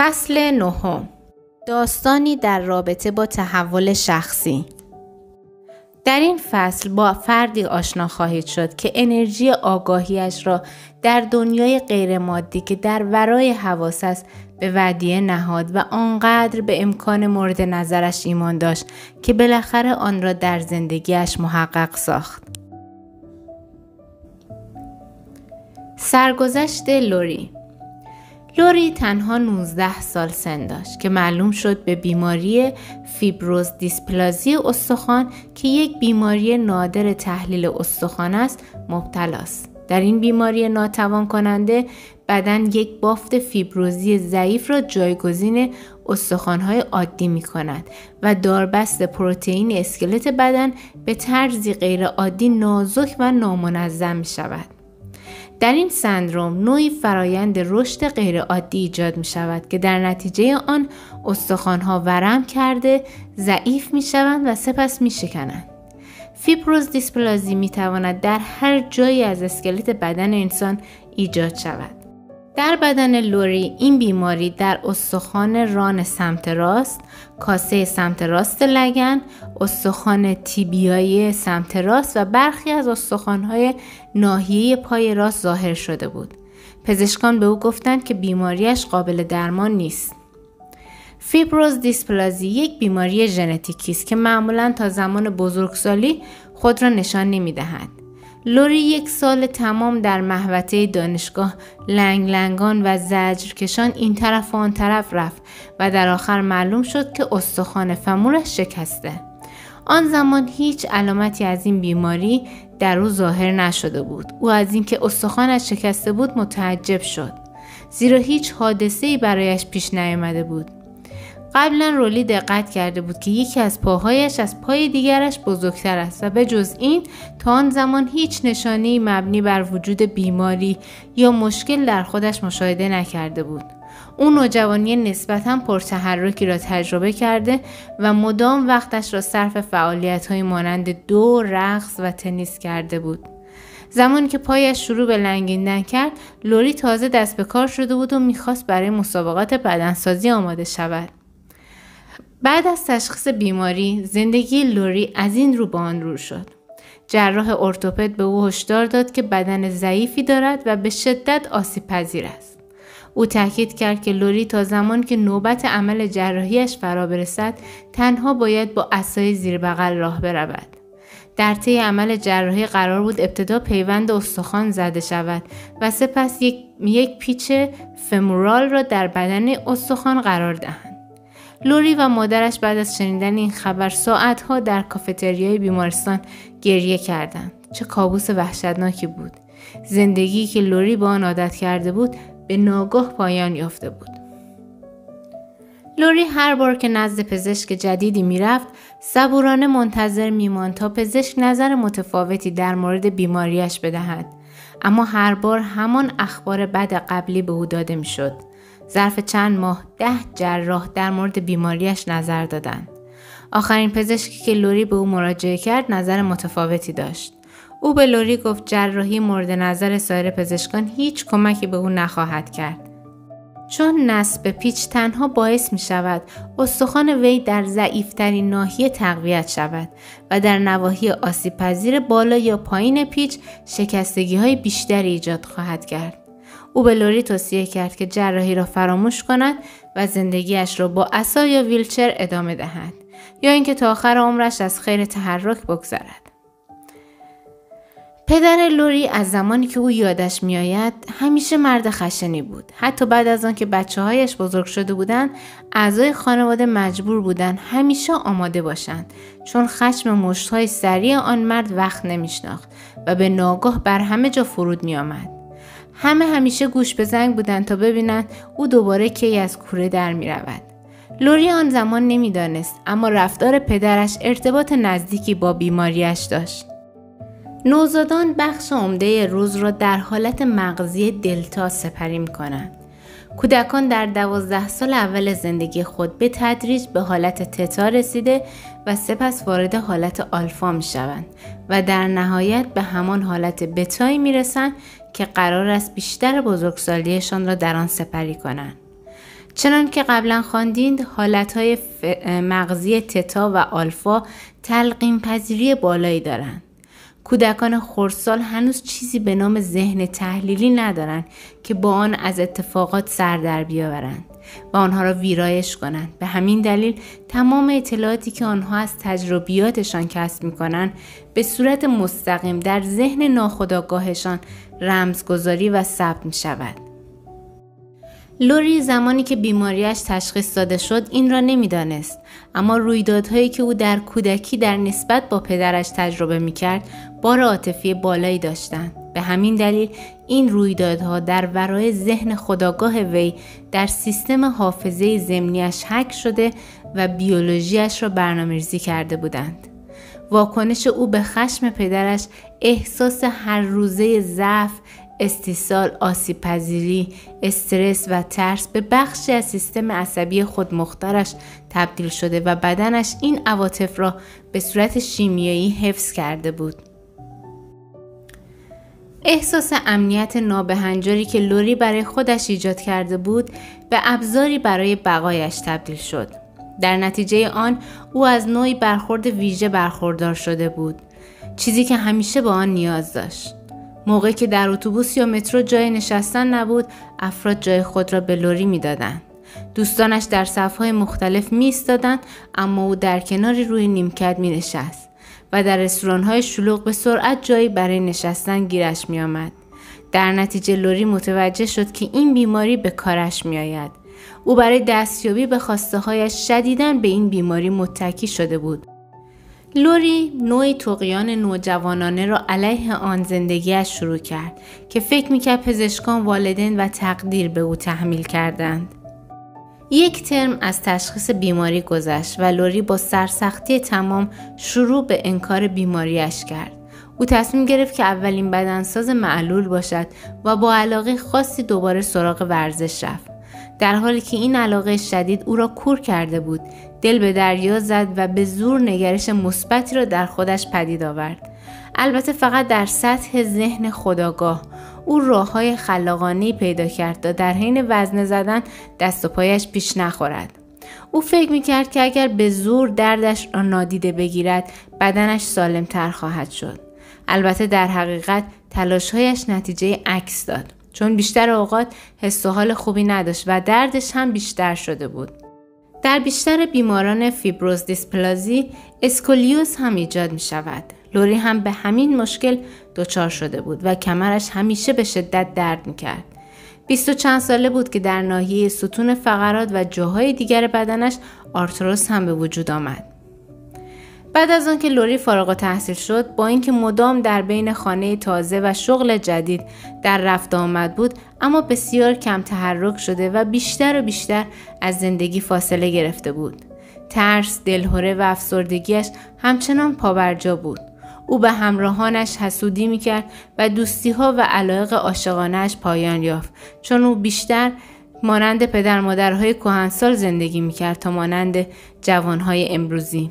فصل نهم. داستانی در رابطه با تحول شخصی. در این فصل با فردی آشنا خواهید شد که انرژی آگاهیش را در دنیای غیرمادی که در ورای حواس است به ودیه نهاد و آنقدر به امکان مورد نظرش ایمان داشت که بالاخره آن را در زندگیش محقق ساخت. سرگذشت لوری. لوری تنها 19 سال سن داشت که معلوم شد به بیماری فیبروز دیسپلازی استخوان که یک بیماری نادر تحلیل استخوان است مبتلاست. در این بیماری ناتوان کننده بدن یک بافت فیبروزی ضعیف را جایگزین استخوانهای عادی می کند و داربست پروتئین اسکلت بدن به طرزی غیرعادی نازک و نامنظم می شود. در این سندروم نوعی فرایند رشد غیرعادی ایجاد می شود که در نتیجه آن استخوانها ورم کرده ضعیف می شوند و سپس می شکنند. فیبروز دیسپلازی می تواند در هر جایی از اسکلت بدن انسان ایجاد شود. در بدن لوری این بیماری در استخوان ران سمت راست، کاسه سمت راست لگن، استخوان تیبیایی سمت راست و برخی از استخوانهای ناحیه پای راست ظاهر شده بود. پزشکان به او گفتند که بیماریش قابل درمان نیست. فیبروز دیسپلازی یک بیماری ژنتیکی است که معمولا تا زمان بزرگسالی خود را نشان نمی دهد. لوری یک سال تمام در محوطه دانشگاه لنگ لنگان و زجرکشان این طرف و آن طرف رفت و در آخر معلوم شد که استخوان فمورش شکسته. آن زمان هیچ علامتی از این بیماری در او ظاهر نشده بود. او از اینکه استخوانش شکسته بود متعجب شد. زیرا هیچ حادثه برایش پیش نیامده بود. قبلا رولی دقت کرده بود که یکی از پاهایش از پای دیگرش بزرگتر است و به جز این تا آن زمان هیچ نشانه مبنی بر وجود بیماری یا مشکل در خودش مشاهده نکرده بود. او نوجوانی نسبتا پرتحرکی را تجربه کرده و مدام وقتش را صرف فعالیت های مانند دو، رقص و تنیس کرده بود. زمانی که پایش شروع به لنگیدن کرد لوری تازه دست به کار شده بود و می‌خواست برای مسابقات بدنسازی آماده شود بعد از تشخیص بیماری زندگی لوری از این رو به آن رو شد. جراح ارتوپد به او هشدار داد که بدن ضعیفی دارد و به شدت آسیب پذیر است. او تاکید کرد که لوری تا زمان که نوبت عمل جراحیش فرا برسد تنها باید با اسای زیر بغل راه برود. در طی عمل جراحی قرار بود ابتدا پیوند استخوان زده شود و سپس یک, یک پیچ فمورال را در بدن استخوان قرار دهند لوری و مادرش بعد از شنیدن این خبر ساعتها در کافتریای بیمارستان گریه کردند. چه کابوس وحشتناکی بود. زندگی که لوری با آن عادت کرده بود به ناگاه پایان یافته بود. لوری هر بار که نزد پزشک جدیدی می‌رفت صبورانه منتظر میماند تا پزشک نظر متفاوتی در مورد بیماریش بدهد اما هر بار همان اخبار بد قبلی به او داده می‌شد ظرف چند ماه ده جراح در مورد بیماریش نظر دادند. آخرین پزشکی که لوری به او مراجعه کرد نظر متفاوتی داشت. او به لوری گفت جراحی مورد نظر سایر پزشکان هیچ کمکی به او نخواهد کرد. چون نصب پیچ تنها باعث می شود استخوان وی در ضعیفترین ناحیه تقویت شود و در نواحی آسیب پذیر بالا یا پایین پیچ شکستگی های بیشتری ایجاد خواهد کرد. او به لوری توصیه کرد که جراحی را فراموش کند و زندگیش را با عصا یا ویلچر ادامه دهد یا اینکه تا آخر عمرش از خیر تحرک بگذرد. پدر لوری از زمانی که او یادش میآید همیشه مرد خشنی بود. حتی بعد از آنکه بچه هایش بزرگ شده بودند اعضای خانواده مجبور بودند همیشه آماده باشند چون خشم مشتهای سریع آن مرد وقت نمیشناخت و به ناگاه بر همه جا فرود میآمد. همه همیشه گوش به زنگ بودند تا ببینند او دوباره کی از کوره در می رود. لوری آن زمان نمی‌دانست اما رفتار پدرش ارتباط نزدیکی با بیماریش داشت. نوزادان بخش عمده روز را در حالت مغزی دلتا سپری می کنند. کودکان در دوازده سال اول زندگی خود به تدریج به حالت تتا رسیده و سپس وارد حالت آلفا می شوند و در نهایت به همان حالت بتایی می رسند که قرار است بیشتر بزرگسالیشان را در آن سپری کنند. چنان که قبلا خواندید حالتهای مغزی تتا و آلفا تلقیم پذیری بالایی دارند. کودکان خردسال هنوز چیزی به نام ذهن تحلیلی ندارند که با آن از اتفاقات سر در بیاورند و آنها را ویرایش کنند. به همین دلیل تمام اطلاعاتی که آنها از تجربیاتشان کسب می کنند به صورت مستقیم در ذهن ناخودآگاهشان رمزگذاری و ثبت می شود لوری زمانی که بیماریش تشخیص داده شد این را نمی‌دانست. اما رویدادهایی که او در کودکی در نسبت با پدرش تجربه می کرد بار عاطفی بالایی داشتند. به همین دلیل این رویدادها در ورای ذهن خداگاه وی در سیستم حافظه زمینیش حک شده و بیولوژیش را برنامه‌ریزی کرده بودند واکنش او به خشم پدرش احساس هر روزه ضعف استیصال، آسیب پذیری، استرس و ترس به بخشی از سیستم عصبی خود مختارش تبدیل شده و بدنش این عواطف را به صورت شیمیایی حفظ کرده بود. احساس امنیت نابهنجاری که لوری برای خودش ایجاد کرده بود به ابزاری برای بقایش تبدیل شد. در نتیجه آن او از نوعی برخورد ویژه برخوردار شده بود. چیزی که همیشه به آن نیاز داشت. موقعی که در اتوبوس یا مترو جای نشستن نبود افراد جای خود را به لوری می‌دادند دوستانش در صفهای مختلف می اما او در کناری روی نیمکت می نشست و در های شلوغ به سرعت جایی برای نشستن گیرش می آمد. در نتیجه لوری متوجه شد که این بیماری به کارش می آید. او برای دستیابی به خواسته هایش شدیدن به این بیماری متکی شده بود لوری نوعی توقیان نوجوانانه را علیه آن زندگیش شروع کرد که فکر می‌کرد پزشکان والدین و تقدیر به او تحمیل کردند. یک ترم از تشخیص بیماری گذشت و لوری با سرسختی تمام شروع به انکار بیماریش کرد. او تصمیم گرفت که اولین بدنساز معلول باشد و با علاقه خاصی دوباره سراغ ورزش رفت. در حالی که این علاقه شدید او را کور کرده بود دل به دریا زد و به زور نگرش مثبتی را در خودش پدید آورد البته فقط در سطح ذهن خداگاه او راه های خلاقانه پیدا کرد تا در حین وزنه زدن دست و پایش پیش نخورد او فکر می‌کرد که اگر به زور دردش را نادیده بگیرد بدنش سالمتر خواهد شد البته در حقیقت تلاشهایش نتیجه عکس داد چون بیشتر اوقات حس و حال خوبی نداشت و دردش هم بیشتر شده بود. در بیشتر بیماران فیبروز دیسپلازی اسکولیوس هم ایجاد می شود. لوری هم به همین مشکل دچار شده بود و کمرش همیشه به شدت درد می کرد. بیست و چند ساله بود که در ناحیه ستون فقرات و جاهای دیگر بدنش آرتروس هم به وجود آمد. بعد از آنکه لوری فارغ تحصیل شد با اینکه مدام در بین خانه تازه و شغل جدید در رفت آمد بود اما بسیار کم تحرک شده و بیشتر و بیشتر از زندگی فاصله گرفته بود ترس دلهوره و افسردگیش همچنان پابرجا بود او به همراهانش حسودی می‌کرد و دوستی ها و علایق عاشقانهاش پایان یافت چون او بیشتر مانند پدر مادرهای کهنسال زندگی می‌کرد تا مانند جوانهای امروزی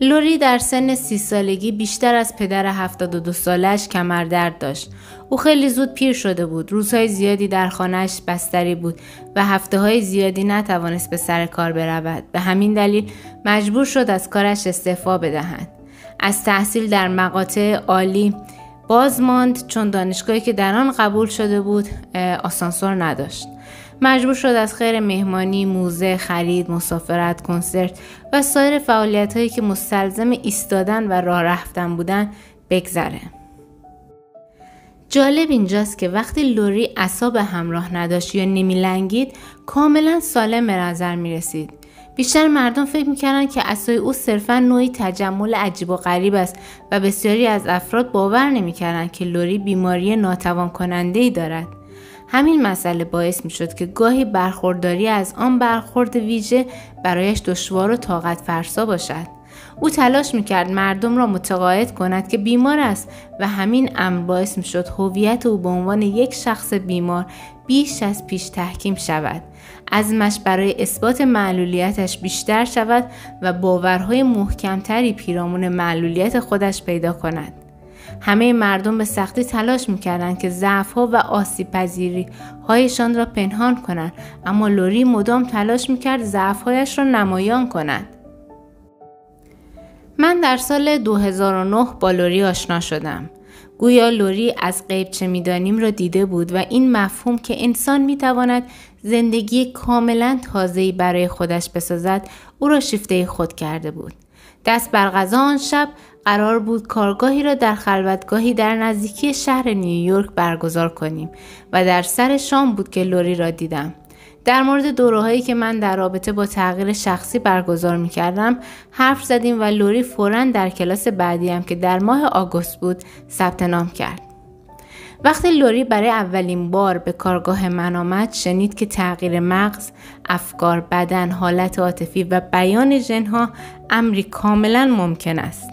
لوری در سن سی سالگی بیشتر از پدر 72 سالش کمردرد داشت. او خیلی زود پیر شده بود. روزهای زیادی در خانهش بستری بود و هفته های زیادی نتوانست به سر کار برود. به همین دلیل مجبور شد از کارش استعفا بدهد. از تحصیل در مقاطع عالی باز ماند چون دانشگاهی که در آن قبول شده بود آسانسور نداشت. مجبور شد از خیر مهمانی، موزه، خرید، مسافرت، کنسرت و سایر فعالیت هایی که مستلزم ایستادن و راه رفتن بودن بگذره. جالب اینجاست که وقتی لوری اصاب همراه نداشت یا نمیلنگید کاملا سالم به نظر می رسید. بیشتر مردم فکر می‌کردن که اسای او صرفا نوعی تجمل عجیب و غریب است و بسیاری از افراد باور نمی‌کردند که لوری بیماری ناتوان کننده ای دارد. همین مسئله باعث می شد که گاهی برخورداری از آن برخورد ویژه برایش دشوار و طاقت فرسا باشد. او تلاش می کرد مردم را متقاعد کند که بیمار است و همین امر باعث می شد هویت او به عنوان یک شخص بیمار بیش از پیش تحکیم شود. ازمش برای اثبات معلولیتش بیشتر شود و باورهای محکمتری پیرامون معلولیت خودش پیدا کند. همه مردم به سختی تلاش می‌کردند که ضعفها و آسیب پذیری هایشان را پنهان کنند اما لوری مدام تلاش می‌کرد ضعفهایش را نمایان کند من در سال 2009 با لوری آشنا شدم گویا لوری از غیب چه می‌دانیم را دیده بود و این مفهوم که انسان می‌تواند زندگی کاملا تازه‌ای برای خودش بسازد او را شیفته خود کرده بود دست بر غذا آن شب قرار بود کارگاهی را در خلوتگاهی در نزدیکی شهر نیویورک برگزار کنیم و در سر شام بود که لوری را دیدم. در مورد دوره که من در رابطه با تغییر شخصی برگزار می کردم حرف زدیم و لوری فورا در کلاس بعدیم که در ماه آگوست بود ثبت نام کرد. وقتی لوری برای اولین بار به کارگاه من آمد شنید که تغییر مغز، افکار، بدن، حالت عاطفی و بیان ژنها امری کاملا ممکن است.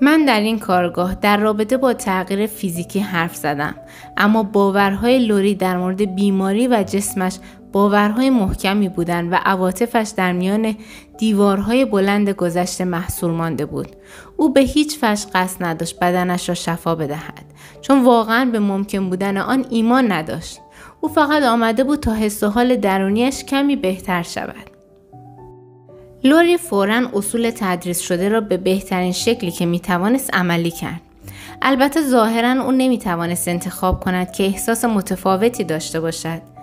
من در این کارگاه در رابطه با تغییر فیزیکی حرف زدم اما باورهای لوری در مورد بیماری و جسمش باورهای محکمی بودند و عواطفش در میان دیوارهای بلند گذشته محصول مانده بود. او به هیچ وجه قصد نداشت بدنش را شفا بدهد چون واقعا به ممکن بودن آن ایمان نداشت. او فقط آمده بود تا حس و حال درونیش کمی بهتر شود. لوری فورا اصول تدریس شده را به بهترین شکلی که می‌توانست عملی کرد. البته ظاهرا او نمی‌توانست انتخاب کند که احساس متفاوتی داشته باشد.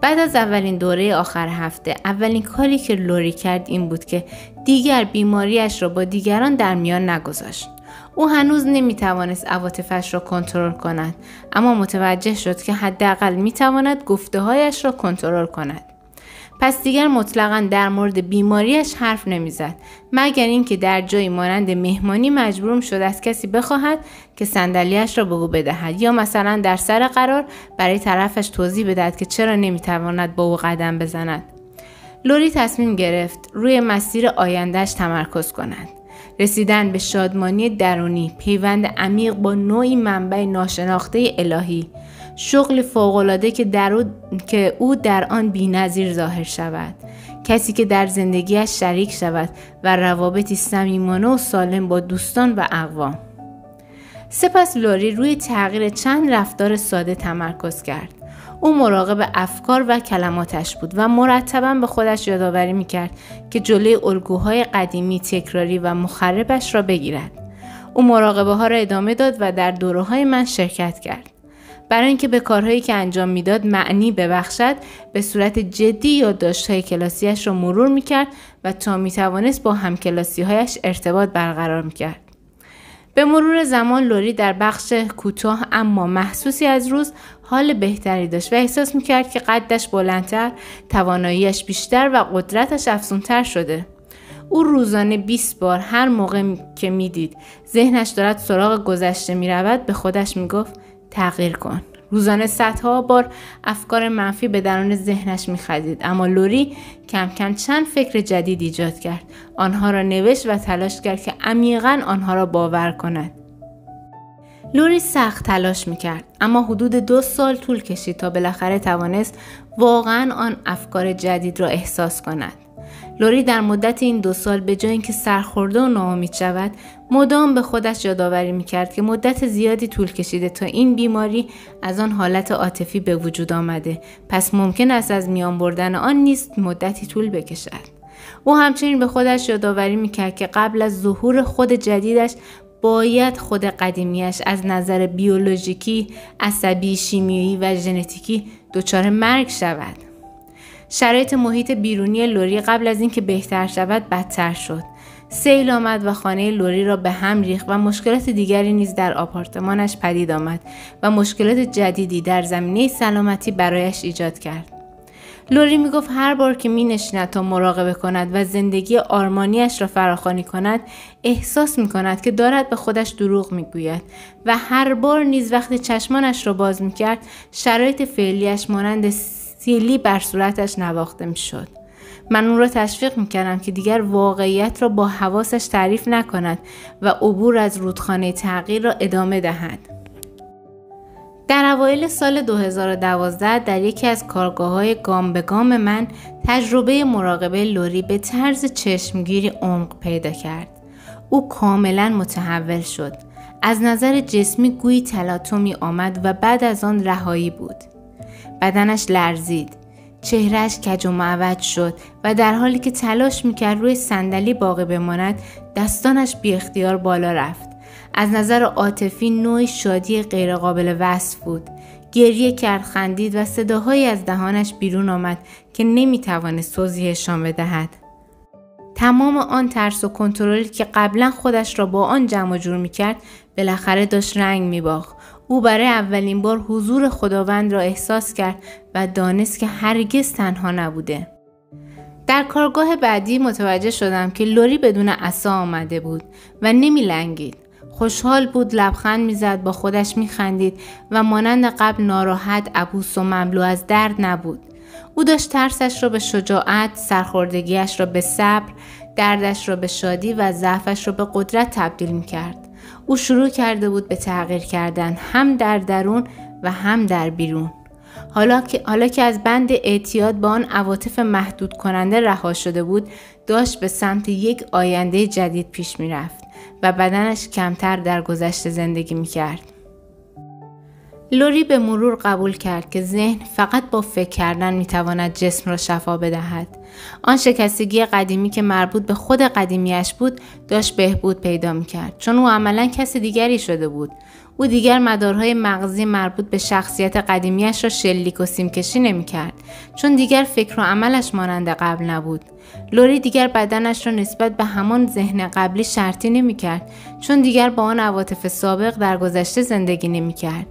بعد از اولین دوره آخر هفته اولین کاری که لوری کرد این بود که دیگر بیماریش را با دیگران در میان نگذاشت. او هنوز نمی توانست عواطفش را کنترل کند اما متوجه شد که حداقل می تواند گفته هایش را کنترل کند. پس دیگر مطلقا در مورد بیماریش حرف نمی‌زد مگر اینکه در جایی مانند مهمانی مجبور شد از کسی بخواهد که صندلیاش را به او بدهد یا مثلا در سر قرار برای طرفش توضیح بدهد که چرا نمی‌تواند با او قدم بزند. لوری تصمیم گرفت روی مسیر آیندهش تمرکز کند. رسیدن به شادمانی درونی پیوند عمیق با نوعی منبع ناشناخته الهی شغل فوقالعاده که, در که او در آن بینظیر ظاهر شود. کسی که در زندگیش شریک شود و روابطی صمیمانه و سالم با دوستان و اقوام. سپس لوری روی تغییر چند رفتار ساده تمرکز کرد. او مراقب افکار و کلماتش بود و مرتبا به خودش یادآوری می‌کرد که جلوی الگوهای قدیمی تکراری و مخربش را بگیرد. او مراقبه ها را ادامه داد و در دوره های من شرکت کرد. برای اینکه به کارهایی که انجام می‌داد معنی ببخشد به صورت جدی یا های کلاسیش را مرور می‌کرد و تا می‌توانست با همکلاسی هایش ارتباط برقرار می‌کرد به مرور زمان لوری در بخش کوتاه اما محسوسی از روز حال بهتری داشت و احساس می‌کرد که قدش بلندتر، تواناییش بیشتر و قدرتش افزونتر شده. او روزانه 20 بار هر موقع که می‌دید ذهنش دارد سراغ گذشته می‌رود به خودش می‌گفت تغییر کن. روزانه صدها بار افکار منفی به درون ذهنش میخزید اما لوری کم کم چند فکر جدید ایجاد کرد. آنها را نوشت و تلاش کرد که عمیقا آنها را باور کند. لوری سخت تلاش می‌کرد اما حدود دو سال طول کشید تا بالاخره توانست واقعا آن افکار جدید را احساس کند. لوری در مدت این دو سال به جای اینکه سرخورده و ناامید شود مدام به خودش یادآوری می‌کرد که مدت زیادی طول کشیده تا این بیماری از آن حالت عاطفی به وجود آمده پس ممکن است از میان بردن آن نیست مدتی طول بکشد او همچنین به خودش یادآوری می‌کرد که قبل از ظهور خود جدیدش باید خود قدیمیش از نظر بیولوژیکی، عصبی، شیمیایی و ژنتیکی دچار مرگ شود. شرایط محیط بیرونی لوری قبل از اینکه بهتر شود بدتر شد. سیل آمد و خانه لوری را به هم ریخت و مشکلات دیگری نیز در آپارتمانش پدید آمد و مشکلات جدیدی در زمینه سلامتی برایش ایجاد کرد. لوری می گفت هر بار که می نشیند تا مراقبه کند و زندگی آرمانیش را فراخانی کند احساس می کند که دارد به خودش دروغ می گوید و هر بار نیز وقتی چشمانش را باز می کرد شرایط فعلیش مانند سیلی بر صورتش نواخته می شد. من اون را تشویق می کردم که دیگر واقعیت را با حواسش تعریف نکند و عبور از رودخانه تغییر را ادامه دهد. در اوایل سال 2012 در یکی از کارگاه های گام به گام من تجربه مراقبه لوری به طرز چشمگیری عمق پیدا کرد. او کاملا متحول شد. از نظر جسمی گویی تلاطمی آمد و بعد از آن رهایی بود بدنش لرزید. چهرهش کج و معوج شد و در حالی که تلاش می‌کرد روی صندلی باقی بماند دستانش بی اختیار بالا رفت. از نظر عاطفی نوعی شادی غیرقابل وصف بود. گریه کرد خندید و صداهایی از دهانش بیرون آمد که نمی‌توانست توضیحشان بدهد. تمام آن ترس و کنترلی که قبلا خودش را با آن جمع جور می‌کرد بالاخره داشت رنگ میباخت. او برای اولین بار حضور خداوند را احساس کرد و دانست که هرگز تنها نبوده. در کارگاه بعدی متوجه شدم که لوری بدون عصا آمده بود و نمی لنگید. خوشحال بود لبخند می‌زد با خودش میخندید و مانند قبل ناراحت عبوس و مملو از درد نبود او داشت ترسش را به شجاعت سرخوردگیش را به صبر دردش را به شادی و ضعفش را به قدرت تبدیل می‌کرد او شروع کرده بود به تغییر کردن هم در درون و هم در بیرون حالا که, حالا که از بند اعتیاد با آن عواطف محدود کننده رها شده بود داشت به سمت یک آینده جدید پیش می‌رفت و بدنش کمتر در گذشته زندگی می‌کرد. لوری به مرور قبول کرد که ذهن فقط با فکر کردن می‌تواند جسم را شفا بدهد. آن شکستگی قدیمی که مربوط به خود قدیمیش بود داشت بهبود پیدا می‌کرد چون او عملا کس دیگری شده بود. او دیگر مدارهای مغزی مربوط به شخصیت قدیمیش را شلیک و سیمکشی نمی‌کرد چون دیگر فکر و عملش مانند قبل نبود. لوری دیگر بدنش را نسبت به همان ذهن قبلی شرطی نمی‌کرد چون دیگر با آن عواطف سابق در گذشته زندگی نمی‌کرد.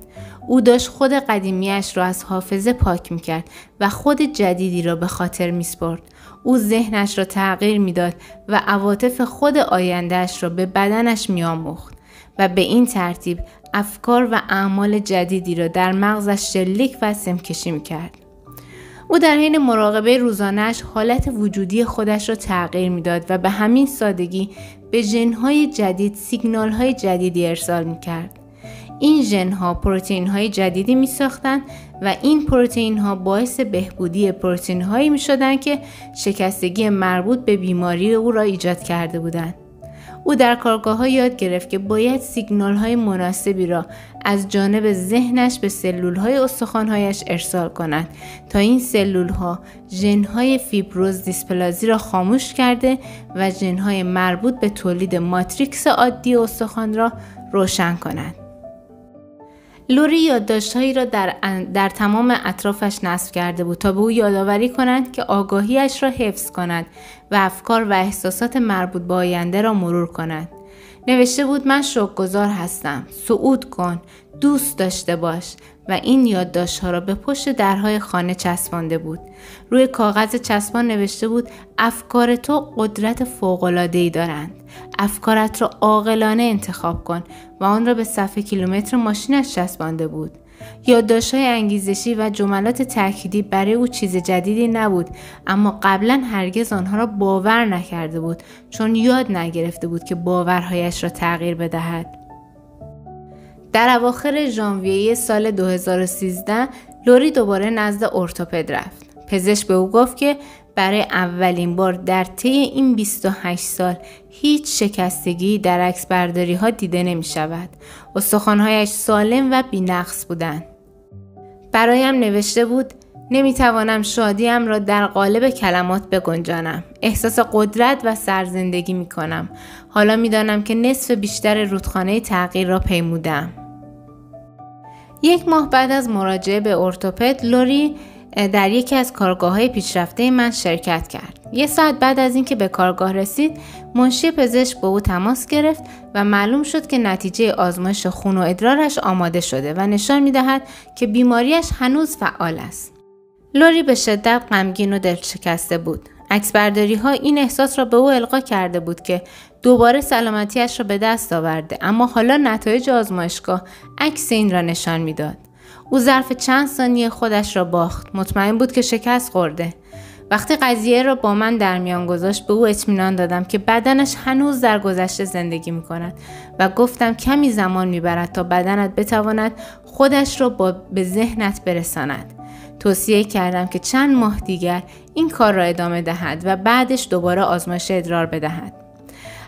او داشت خود قدیمیش را از حافظه پاک می‌کرد و خود جدیدی را به خاطر میسپرد. او ذهنش را تغییر می‌داد و عواطف خود آیندهش را به بدنش میآموخت و به این ترتیب افکار و اعمال جدیدی را در مغزش شلیک و سمکشی می‌کرد. او در حین مراقبه روزانش حالت وجودی خودش را تغییر می‌داد و به همین سادگی به ژنهای جدید سیگنال جدیدی ارسال می‌کرد. این ژن ها پروتئین های جدیدی می ساختن و این پروتئین ها باعث بهبودی پروتئین هایی می شدن که شکستگی مربوط به بیماری او را ایجاد کرده بودند. او در کارگاه ها یاد گرفت که باید سیگنال های مناسبی را از جانب ذهنش به سلول های هایش ارسال کند تا این سلول ها ژن های فیبروز دیسپلازی را خاموش کرده و ژن های مربوط به تولید ماتریکس عادی استخوان را روشن کنند. لوری یادداشتهایی را در, در تمام اطرافش نصب کرده بود تا به او یادآوری کنند که آگاهیش را حفظ کند و افکار و احساسات مربوط به آینده را مرور کند. نوشته بود من گذار هستم. صعود کن. دوست داشته باش. و این یادداشتها را به پشت درهای خانه چسبانده بود. روی کاغذ چسبان نوشته بود افکار تو قدرت فوق‌العاده‌ای دارند. افکارت را عاقلانه انتخاب کن و آن را به صفحه کیلومتر ماشینش چسبانده بود. یادداشت‌های انگیزشی و جملات تأکیدی برای او چیز جدیدی نبود اما قبلا هرگز آنها را باور نکرده بود چون یاد نگرفته بود که باورهایش را تغییر بدهد در اواخر ژانویه سال 2013 لوری دوباره نزد ارتوپد رفت. پزشک به او گفت که برای اولین بار در طی این 28 سال هیچ شکستگی در عکس برداری ها دیده نمی شود. استخوانهایش سالم و بینقص بودند. برایم نوشته بود نمی‌توانم شادیم را در قالب کلمات بگنجانم. احساس قدرت و سرزندگی می کنم. حالا می‌دانم که نصف بیشتر رودخانه تغییر را پیمودم. یک ماه بعد از مراجعه به ارتوپد لوری در یکی از کارگاه های پیشرفته من شرکت کرد. یه ساعت بعد از اینکه به کارگاه رسید، منشی پزشک با او تماس گرفت و معلوم شد که نتیجه آزمایش خون و ادرارش آماده شده و نشان می‌دهد که بیماریش هنوز فعال است. لوری به شدت غمگین و دلشکسته بود. عکسبرداری ها این احساس را به او القا کرده بود که دوباره سلامتیش را به دست آورده اما حالا نتایج آزمایشگاه عکس این را نشان می‌داد. او ظرف چند ثانیه خودش را باخت مطمئن بود که شکست خورده وقتی قضیه را با من در میان گذاشت به او اطمینان دادم که بدنش هنوز در گذشته زندگی می کند و گفتم کمی زمان می‌برد تا بدنت بتواند خودش را با به ذهنت برساند توصیه کردم که چند ماه دیگر این کار را ادامه دهد و بعدش دوباره آزمایش ادرار بدهد.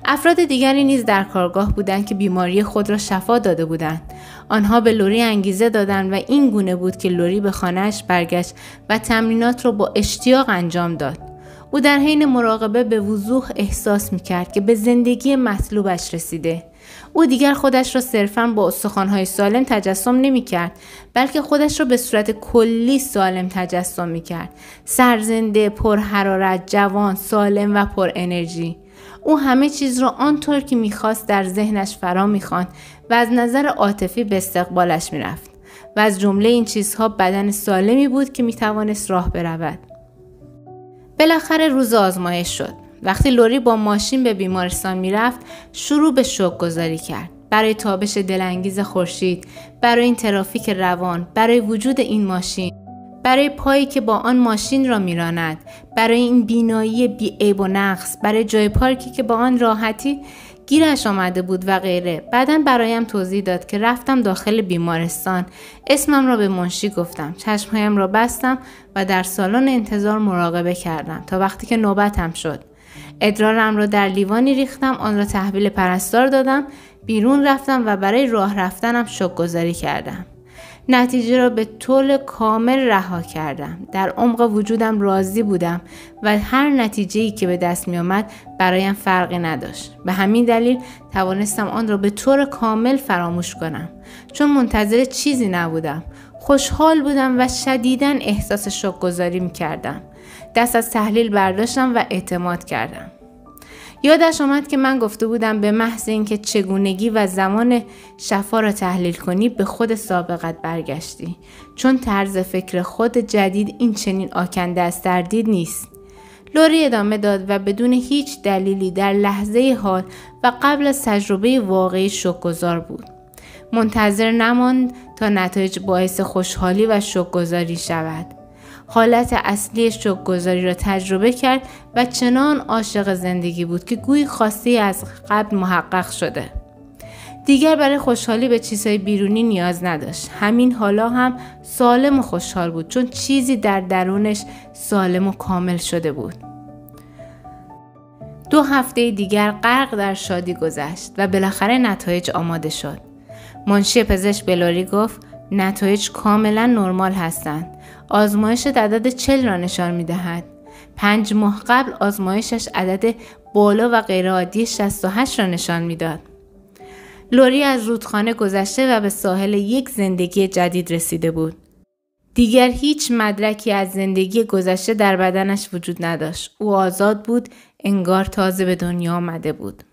افراد دیگری نیز در کارگاه بودند که بیماری خود را شفا داده بودند. آنها به لوری انگیزه دادند و این گونه بود که لوری به خانهاش برگشت و تمرینات را با اشتیاق انجام داد. او در حین مراقبه به وضوح احساس می کرد که به زندگی مطلوبش رسیده. او دیگر خودش را صرفا با استخوانهای سالم تجسم نمی کرد بلکه خودش را به صورت کلی سالم تجسم می کرد سرزنده پر حرارت جوان سالم و پر انرژی او همه چیز را آنطور که می‌خواست در ذهنش فرا می‌خواند و از نظر عاطفی به استقبالش می‌رفت و از جمله این چیزها بدن سالمی بود که می‌توانست راه برود. بالاخره روز آزمایش شد. وقتی لوری با ماشین به بیمارستان می‌رفت شروع به شوک گذاری کرد. برای تابش دلانگیز خورشید برای این ترافیک روان برای وجود این ماشین برای پایی که با آن ماشین را میراند برای این بینایی بی و نقص برای جای پارکی که با آن راحتی گیرش آمده بود و غیره. بعدا برایم توضیح داد که رفتم داخل بیمارستان. اسمم را به منشی گفتم چشمهایم را بستم و در سالن انتظار مراقبه کردم تا وقتی که نوبتم شد. ادرارم را در لیوانی ریختم آن را تحویل پرستار دادم بیرون رفتم و برای راه رفتنم شک گذاری کردم. نتیجه را به طول کامل رها کردم. در عمق وجودم راضی بودم و هر نتیجه ای که به دست می آمد برایم فرقی نداشت. به همین دلیل توانستم آن را به طور کامل فراموش کنم. چون منتظر چیزی نبودم. خوشحال بودم و شدیدا احساس شک گذاری می کردم دست از تحلیل برداشتم و اعتماد کردم. یادش آمد که من گفته بودم به محض اینکه چگونگی و زمان شفا را تحلیل کنی به خود سابقت برگشتی. چون طرز فکر خود جدید این چنین آکنده از تردید نیست. لوری ادامه داد و بدون هیچ دلیلی در لحظه حال و قبل از تجربه واقعی شکگذار بود. منتظر نماند تا نتایج باعث خوشحالی و شکگذاری شود. حالت اصلی شکگذاری را تجربه کرد و چنان عاشق زندگی بود که گویی خواسته از قبل محقق شده. دیگر برای خوشحالی به چیزهای بیرونی نیاز نداشت. همین حالا هم سالم و خوشحال بود چون چیزی در درونش سالم و کامل شده بود. دو هفته دیگر غرق در شادی گذشت و بالاخره نتایج آماده شد. منشی پزشک بلوری گفت نتایج کاملا نرمال هستند آزمایش عدد چل را نشان می دهد. پنج ماه قبل آزمایشش عدد بالا و غیرعادی 68 را نشان می‌داد. لوری از رودخانه گذشته و به ساحل یک زندگی جدید رسیده بود. دیگر هیچ مدرکی از زندگی گذشته در بدنش وجود نداشت. او آزاد بود، انگار تازه به دنیا آمده بود.